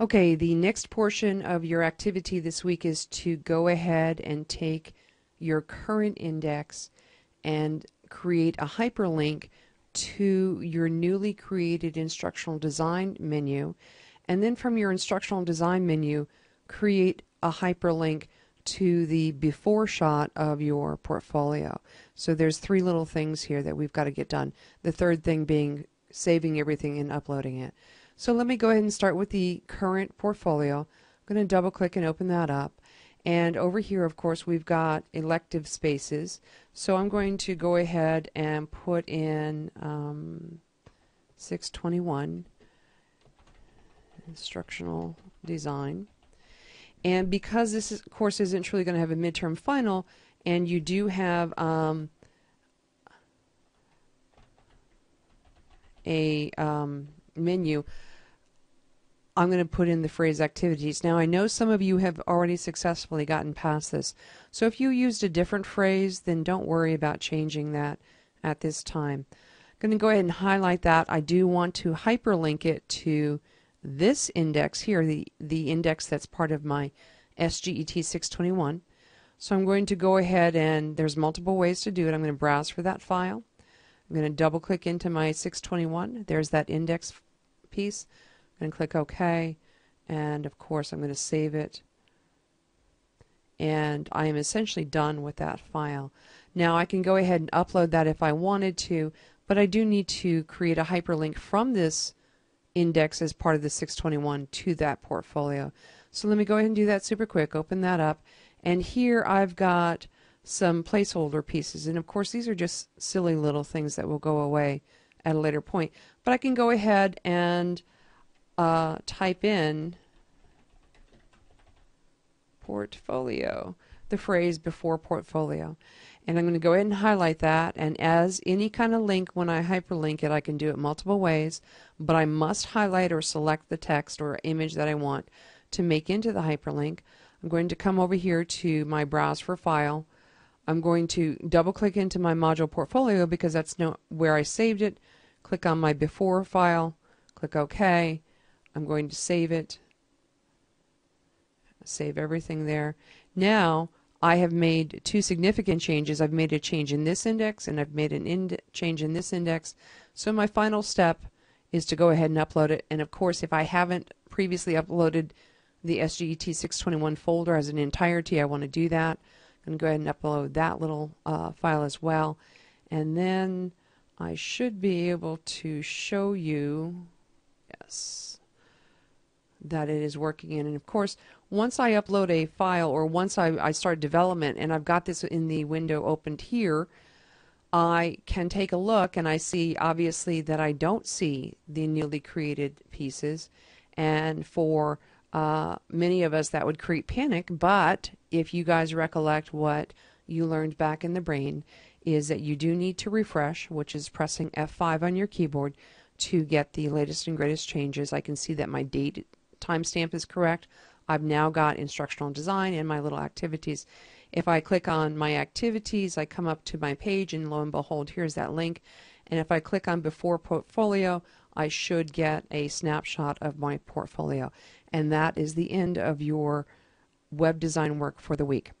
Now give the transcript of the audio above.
Okay, the next portion of your activity this week is to go ahead and take your current index and create a hyperlink to your newly created instructional design menu. And then from your instructional design menu, create a hyperlink to the before shot of your portfolio. So there's three little things here that we've got to get done. The third thing being saving everything and uploading it. So let me go ahead and start with the current portfolio. I'm going to double click and open that up. And over here, of course, we've got elective spaces. So I'm going to go ahead and put in um, 621 instructional design. And because this is, course isn't truly going to have a midterm final, and you do have um, a um, menu, I'm going to put in the phrase activities. Now, I know some of you have already successfully gotten past this. So if you used a different phrase, then don't worry about changing that at this time. I'm going to go ahead and highlight that. I do want to hyperlink it to this index here, the, the index that's part of my SGET 621. So I'm going to go ahead and there's multiple ways to do it. I'm going to browse for that file. I'm going to double click into my 621. There's that index piece I'm going to click OK. And of course, I'm going to save it. And I am essentially done with that file. Now I can go ahead and upload that if I wanted to, but I do need to create a hyperlink from this index as part of the 621 to that portfolio. So let me go ahead and do that super quick. Open that up. And here I've got some placeholder pieces. And of course, these are just silly little things that will go away at a later point. But I can go ahead and uh, type in portfolio, the phrase before portfolio. And I'm going to go ahead and highlight that. And as any kind of link, when I hyperlink it, I can do it multiple ways. But I must highlight or select the text or image that I want to make into the hyperlink. I'm going to come over here to my browse for file. I'm going to double click into my module portfolio because that's no, where I saved it. Click on my before file, click OK, I'm going to save it. Save everything there. Now I have made two significant changes. I've made a change in this index and I've made an ind change in this index. So my final step is to go ahead and upload it. And of course, if I haven't previously uploaded the SGET 621 folder as an entirety, I want to do that. I'm going to go ahead and upload that little uh, file as well. And then I should be able to show you, yes, that it is working in. And of course, once I upload a file or once I, I start development and I've got this in the window opened here, I can take a look and I see obviously that I don't see the newly created pieces. And for uh, many of us, that would create panic. But if you guys recollect what you learned back in the brain, is that you do need to refresh, which is pressing F5 on your keyboard to get the latest and greatest changes. I can see that my date timestamp is correct, I've now got instructional design and my little activities. If I click on my activities, I come up to my page and lo and behold, here's that link. And if I click on before portfolio, I should get a snapshot of my portfolio. And that is the end of your web design work for the week.